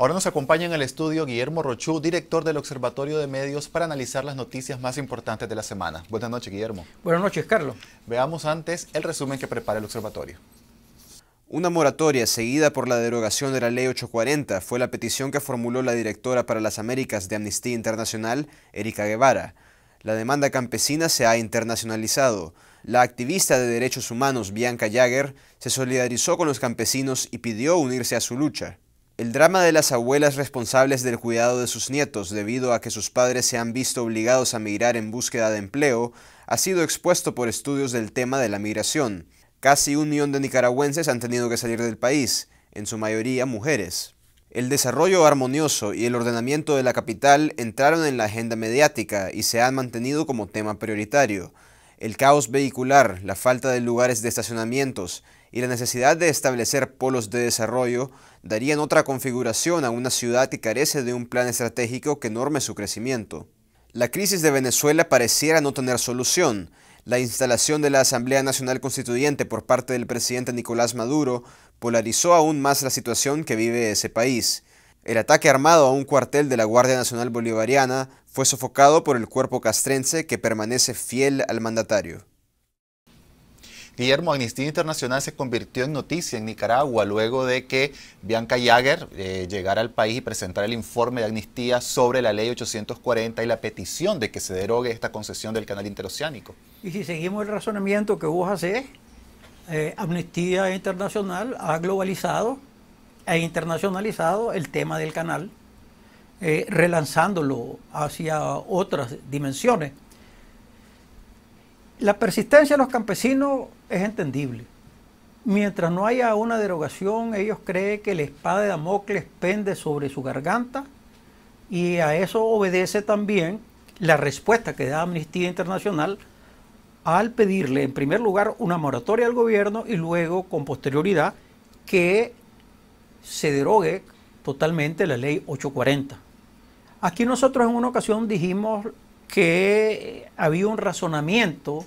Ahora nos acompaña en el estudio Guillermo Rochú, director del Observatorio de Medios, para analizar las noticias más importantes de la semana. Buenas noches, Guillermo. Buenas noches, Carlos. Veamos antes el resumen que prepara el observatorio. Una moratoria seguida por la derogación de la Ley 840 fue la petición que formuló la directora para las Américas de Amnistía Internacional, Erika Guevara. La demanda campesina se ha internacionalizado. La activista de derechos humanos Bianca Jagger se solidarizó con los campesinos y pidió unirse a su lucha. El drama de las abuelas responsables del cuidado de sus nietos debido a que sus padres se han visto obligados a migrar en búsqueda de empleo ha sido expuesto por estudios del tema de la migración. Casi un millón de nicaragüenses han tenido que salir del país, en su mayoría mujeres. El desarrollo armonioso y el ordenamiento de la capital entraron en la agenda mediática y se han mantenido como tema prioritario. El caos vehicular, la falta de lugares de estacionamientos y la necesidad de establecer polos de desarrollo darían otra configuración a una ciudad que carece de un plan estratégico que norme su crecimiento. La crisis de Venezuela pareciera no tener solución. La instalación de la Asamblea Nacional Constituyente por parte del presidente Nicolás Maduro polarizó aún más la situación que vive ese país. El ataque armado a un cuartel de la Guardia Nacional Bolivariana fue sofocado por el cuerpo castrense que permanece fiel al mandatario. Guillermo, Amnistía Internacional se convirtió en noticia en Nicaragua luego de que Bianca Jagger eh, llegara al país y presentara el informe de amnistía sobre la ley 840 y la petición de que se derogue esta concesión del canal interoceánico. Y si seguimos el razonamiento que vos haces, eh, Amnistía Internacional ha globalizado e internacionalizado el tema del canal, eh, relanzándolo hacia otras dimensiones. La persistencia de los campesinos es entendible. Mientras no haya una derogación, ellos creen que la espada de Damocles pende sobre su garganta y a eso obedece también la respuesta que da Amnistía Internacional al pedirle en primer lugar una moratoria al gobierno y luego con posterioridad que se derogue totalmente la ley 840. Aquí nosotros en una ocasión dijimos que había un razonamiento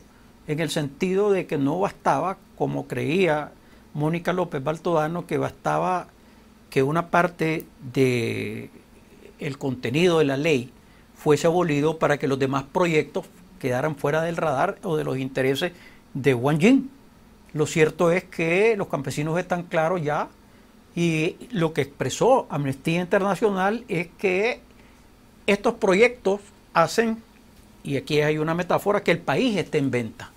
en el sentido de que no bastaba, como creía Mónica López Baltodano, que bastaba que una parte de el contenido de la ley fuese abolido para que los demás proyectos quedaran fuera del radar o de los intereses de Wang Jin. Lo cierto es que los campesinos están claros ya y lo que expresó Amnistía Internacional es que estos proyectos hacen y aquí hay una metáfora, que el país esté en venta.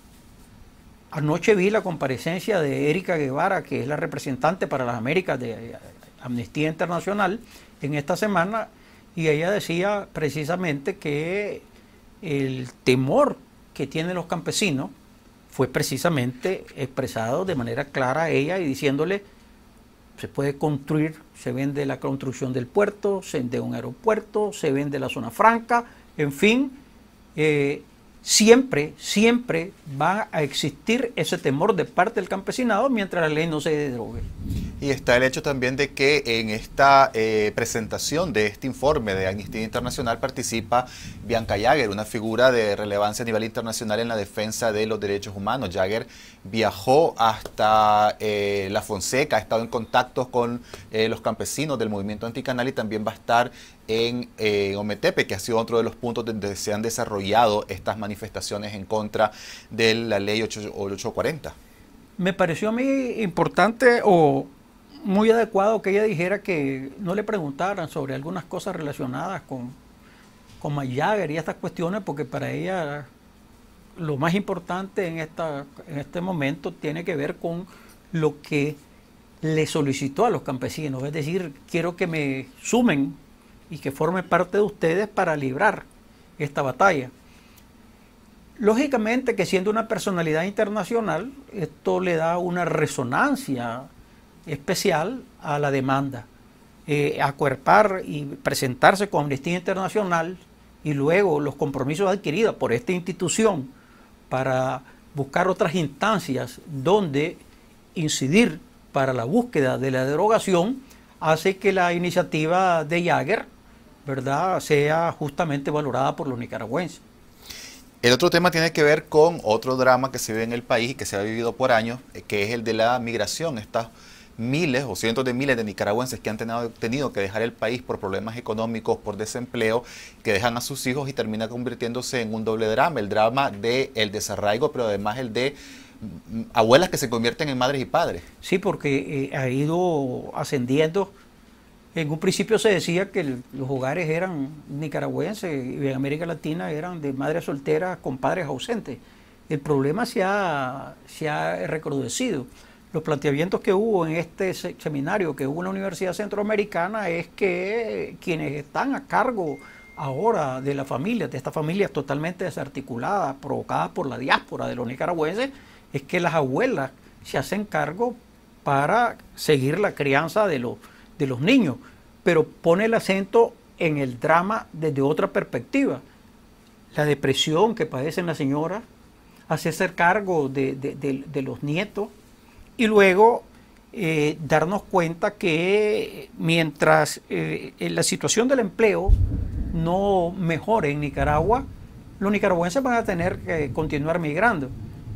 Anoche vi la comparecencia de Erika Guevara, que es la representante para las Américas de Amnistía Internacional, en esta semana, y ella decía precisamente que el temor que tienen los campesinos fue precisamente expresado de manera clara a ella y diciéndole, se puede construir, se vende la construcción del puerto, se vende un aeropuerto, se vende la zona franca, en fin, eh, siempre, siempre va a existir ese temor de parte del campesinado mientras la ley no se derogue. Y está el hecho también de que en esta eh, presentación de este informe de Amnistía Internacional participa Bianca Jagger, una figura de relevancia a nivel internacional en la defensa de los derechos humanos. Jagger viajó hasta eh, La Fonseca, ha estado en contacto con los campesinos del movimiento anticanal y también va a estar en eh, Ometepe, que ha sido otro de los puntos donde se han desarrollado estas manifestaciones en contra de la ley 840. Me pareció a mí importante o muy adecuado que ella dijera que no le preguntaran sobre algunas cosas relacionadas con, con y estas cuestiones, porque para ella lo más importante en, esta, en este momento tiene que ver con lo que le solicitó a los campesinos, es decir, quiero que me sumen y que forme parte de ustedes para librar esta batalla. Lógicamente que siendo una personalidad internacional, esto le da una resonancia especial a la demanda. Eh, acuerpar y presentarse con Amnistía Internacional y luego los compromisos adquiridos por esta institución para buscar otras instancias donde incidir para la búsqueda de la derogación, hace que la iniciativa de Jagger ¿verdad?, sea justamente valorada por los nicaragüenses. El otro tema tiene que ver con otro drama que se vive en el país y que se ha vivido por años, eh, que es el de la migración. Estas miles o cientos de miles de nicaragüenses que han tenido, que dejar el país por problemas económicos, por desempleo, que dejan a sus hijos y termina convirtiéndose en un doble drama, el drama del el desarraigo, pero además el de mm, abuelas que se convierten en madres y padres. Sí, porque eh, ha ido ascendiendo. En un principio se decía que los hogares eran nicaragüenses y en América Latina eran de madres solteras con padres ausentes. El problema se ha, se ha recrudecido los planteamientos que hubo en este seminario que hubo en la Universidad Centroamericana es que quienes están a cargo ahora de la familia, de estas familias totalmente desarticuladas, provocadas por la diáspora de los nicaragüenses, es que las abuelas se hacen cargo para seguir la crianza de los, de los niños, pero pone el acento en el drama desde otra perspectiva. La depresión que padecen las señoras, hacerse cargo de, de los nietos, y luego eh, darnos cuenta que mientras eh, la situación del empleo no mejore en Nicaragua, los nicaragüenses van a tener que continuar migrando.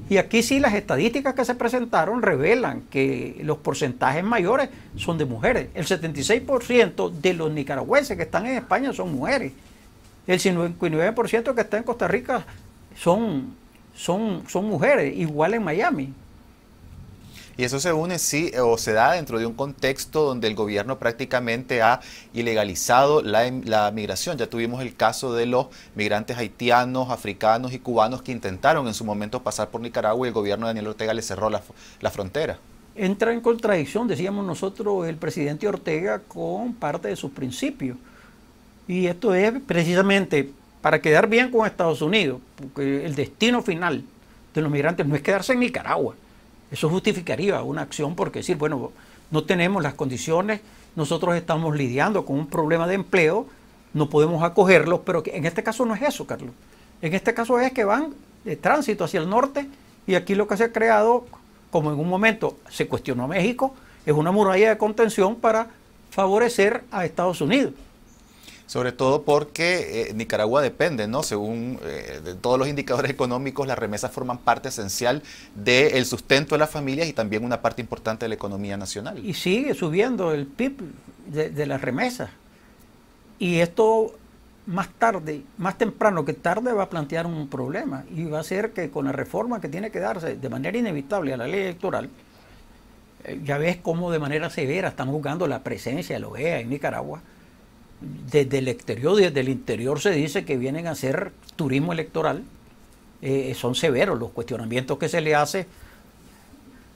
Y aquí sí las estadísticas que se presentaron revelan que los porcentajes mayores son de mujeres. El 76% de los nicaragüenses que están en España son mujeres. El 59% que está en Costa Rica son, son, son mujeres, igual en Miami. Y eso se une, sí, o se da dentro de un contexto donde el gobierno prácticamente ha ilegalizado la, la, migración. Ya tuvimos el caso de los migrantes haitianos, africanos y cubanos que intentaron en su momento pasar por Nicaragua y el gobierno de Daniel Ortega le cerró la, la frontera. Entra en contradicción, decíamos nosotros, el presidente Ortega con parte de sus principios. Y esto es precisamente para quedar bien con Estados Unidos, porque el destino final de los migrantes no es quedarse en Nicaragua eso justificaría una acción porque decir, bueno, no tenemos las condiciones, nosotros estamos lidiando con un problema de empleo, no podemos acogerlos, pero en este caso no es eso, Carlos. En este caso es que van de tránsito hacia el norte y aquí lo que se ha creado, como en un momento se cuestionó a México, es una muralla de contención para favorecer a Estados Unidos sobre todo porque eh, Nicaragua depende, ¿no? Según eh, todos los indicadores económicos, las remesas forman parte esencial del sustento de las familias y también una parte importante de la economía nacional. Y sigue subiendo el PIB de, de las remesas. Y esto más tarde, más temprano que tarde va a plantear un problema y va a ser que con la reforma que tiene que darse de manera inevitable a la ley electoral, eh, ya ves cómo de manera severa están jugando la presencia de la OEA en Nicaragua, desde el exterior, desde el interior se dice que vienen a hacer turismo electoral. Eh, son severos los cuestionamientos que se le hace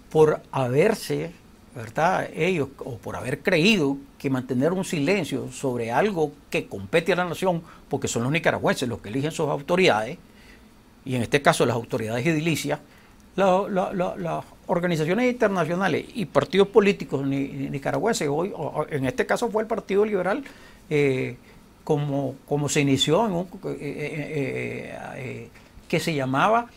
por haberse, ¿verdad? Ellos, o por haber creído que mantener un silencio sobre algo que compete a la nación, porque son los nicaragüenses los que eligen sus autoridades, y en este caso las autoridades edilicias, las organizaciones internacionales y partidos políticos nicaragüenses, hoy, en este caso fue el Partido Liberal, eh, como, como se inició eh, eh, que se llamaba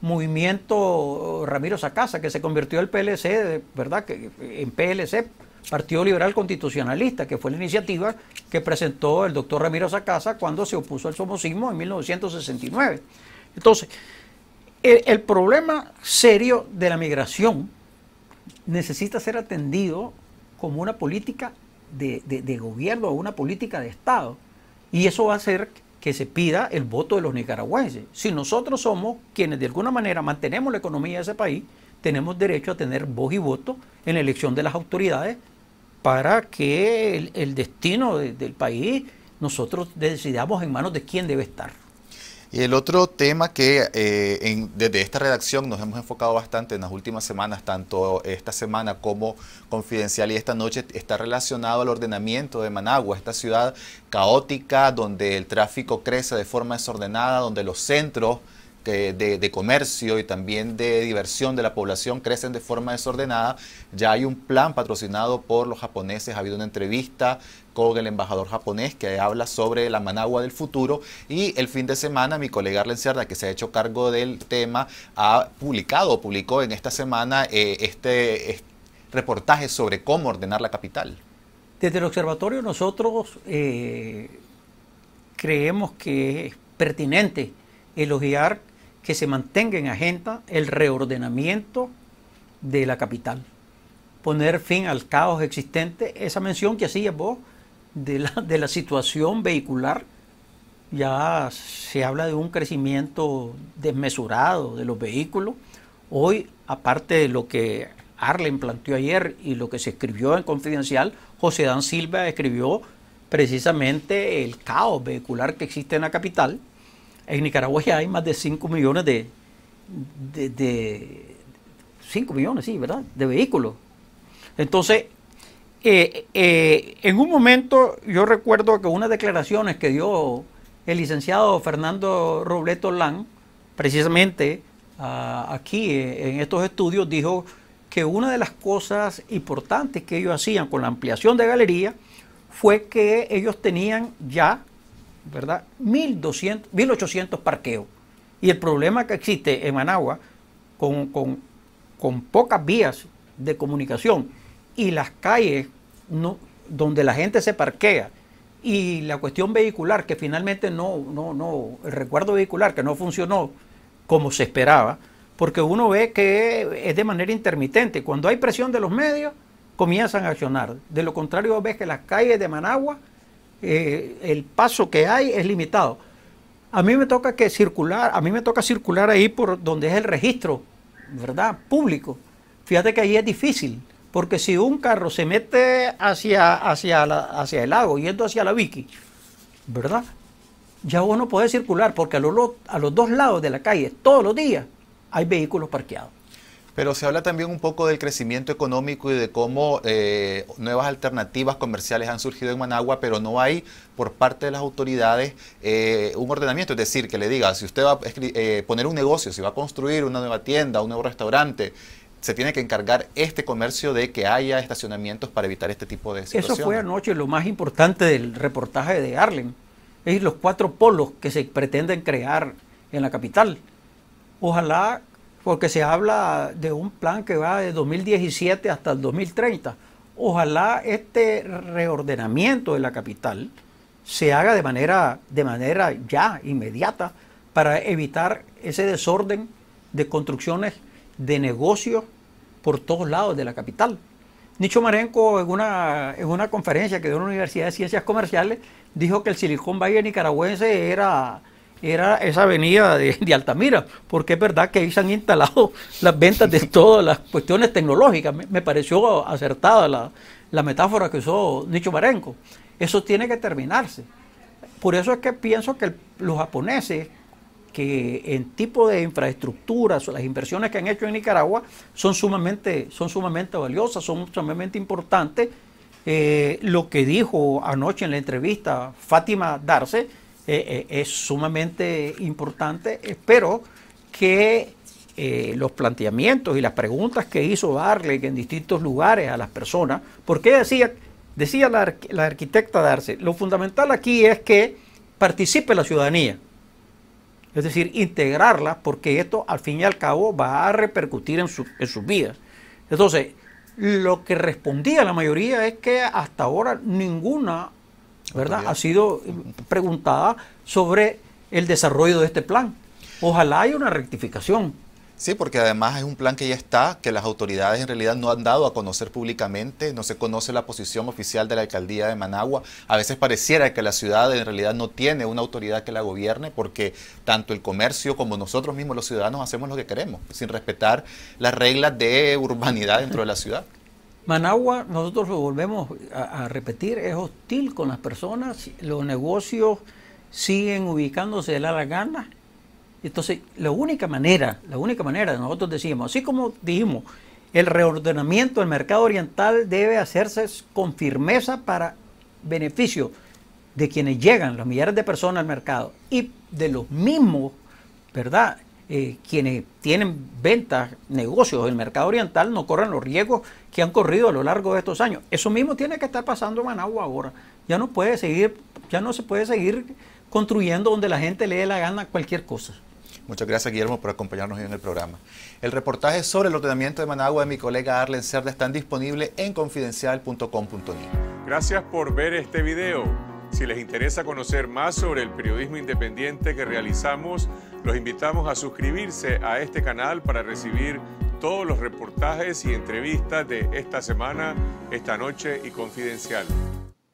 Movimiento Ramiro Sacasa, que se convirtió el PLC, ¿verdad? Que, en PLC, Partido Liberal Constitucionalista, que fue la iniciativa que presentó el doctor Ramiro Sacasa cuando se opuso al somocismo en 1969. Entonces, el, problema serio de la migración necesita ser atendido como una política de, de, gobierno o una política de Estado. Y eso va a hacer que se pida el voto de los nicaragüenses. Si nosotros somos quienes de alguna manera mantenemos la economía de ese país, tenemos derecho a tener voz y voto en la elección de las autoridades para que el, destino del país nosotros decidamos en manos de quién debe estar. Y el otro tema que eh, desde esta redacción nos hemos enfocado bastante en las últimas semanas, tanto esta semana como confidencial y esta noche, está relacionado al ordenamiento de Managua, esta ciudad caótica donde el tráfico crece de forma desordenada, donde los centros de, comercio y también de diversión de la población crecen de forma desordenada. Ya hay un plan patrocinado por los japoneses. Ha habido una entrevista con el embajador japonés que habla sobre la Managua del futuro. Y el fin de semana mi colega Arlen Cerda, que se ha hecho cargo del tema, ha publicado, publicó en esta semana eh, este, reportaje sobre cómo ordenar la capital. Desde el observatorio nosotros eh, creemos que es pertinente elogiar que se mantenga en agenda el reordenamiento de la capital. poner fin al caos existente. Esa mención que hacías vos de la, de la situación vehicular, ya se habla de un crecimiento desmesurado de los vehículos. Hoy, aparte de lo que Arlen planteó ayer y lo que se escribió en Confidencial, José Dan Silva escribió precisamente el caos vehicular que existe en la capital. En Nicaragua ya hay más de 5 millones de, de, 5 millones, sí, ¿verdad? De vehículos. Entonces, eh, eh, en un momento yo recuerdo que unas declaraciones que dio el licenciado Fernando Robleto Lan, precisamente aquí eh, en estos estudios, dijo que una de las cosas importantes que ellos hacían con la ampliación de galería fue que ellos tenían ya, ¿verdad?, 1.200, 1.800 parqueos. Y el problema que existe en Managua, con, con, pocas vías de comunicación y las calles no, donde la gente se parquea y la cuestión vehicular, que finalmente no, no, no, el recuerdo vehicular que no funcionó como se esperaba, porque uno ve que es de manera intermitente. Cuando hay presión de los medios, comienzan a accionar. De lo contrario, ves que las calles de Managua, eh, el paso que hay es limitado. A mí me toca que circular, a mí me toca circular ahí por donde es el registro, ¿verdad? Público. Fíjate que ahí es difícil, porque si un carro se mete hacia, hacia, el lago, yendo hacia la Vicky, ¿verdad? Ya uno puede circular, porque a los, a los dos lados de la calle, todos los días, hay vehículos parqueados. Pero se habla también un poco del crecimiento económico y de cómo eh, nuevas alternativas comerciales han surgido en Managua, pero no hay por parte de las autoridades eh, un ordenamiento, es decir, que le diga, si usted va a eh, poner un negocio, si va a construir una nueva tienda, un nuevo restaurante, se tiene que encargar este comercio de que haya estacionamientos para evitar este tipo de situaciones. Eso fue anoche lo más importante del reportaje de Arlen, es los cuatro polos que se pretenden crear en la capital. Ojalá, porque se habla de un plan que va de 2017 hasta el 2030. Ojalá este reordenamiento de la capital se haga de manera, de manera ya inmediata para evitar ese desorden de construcciones de negocios por todos lados de la capital. Nicho Marenco en una, en una conferencia que dio en la Universidad de Ciencias Comerciales dijo que el Silicon Valley nicaragüense era era esa avenida de, Altamira, porque es verdad que ahí se han instalado las ventas de todas las cuestiones tecnológicas. Me, pareció acertada la, metáfora que usó Nicho Marenco. Eso tiene que terminarse. Por eso es que pienso que los japoneses, que en tipo de infraestructuras, las inversiones que han hecho en Nicaragua son sumamente, son sumamente valiosas, son sumamente importantes. Eh, lo que dijo anoche en la entrevista Fátima Darce, eh, eh, es sumamente importante. Espero que eh, los planteamientos y las preguntas que hizo Darle en distintos lugares a las personas, porque decía, decía la, la arquitecta Darce, lo fundamental aquí es que participe la ciudadanía, es decir, integrarla, porque esto al fin y al cabo va a repercutir en, su, en sus vidas. Entonces, lo que respondía la mayoría es que hasta ahora ninguna ¿verdad? Ha sido preguntada sobre el desarrollo de este plan. Ojalá haya una rectificación. Sí, porque además es un plan que ya está, que las autoridades en realidad no han dado a conocer públicamente, no se conoce la posición oficial de la alcaldía de Managua. A veces pareciera que la ciudad en realidad no tiene una autoridad que la gobierne porque tanto el comercio como nosotros mismos los ciudadanos hacemos lo que queremos, sin respetar las reglas de urbanidad dentro de la ciudad. Managua, nosotros lo volvemos a, repetir, es hostil con las personas, los negocios siguen ubicándose de la gana. Entonces, la única manera, la única manera, nosotros decimos, así como dijimos, el reordenamiento del mercado oriental debe hacerse con firmeza para beneficio de quienes llegan, los millares de personas al mercado, y de los mismos, ¿verdad? Eh, quienes tienen ventas, negocios en el mercado oriental no corren los riesgos que han corrido a lo largo de estos años. Eso mismo tiene que estar pasando en Managua ahora. Ya no puede seguir, ya no se puede seguir construyendo donde la gente le dé la gana cualquier cosa. Muchas gracias, Guillermo, por acompañarnos hoy en el programa. El reportaje sobre el ordenamiento de Managua de mi colega Arlen Cerda están disponible en confidencial.com.ni. Gracias por ver este video. Si les interesa conocer más sobre el periodismo independiente que realizamos, los invitamos a suscribirse a este canal para recibir todos los reportajes y entrevistas de esta semana, esta noche y confidencial.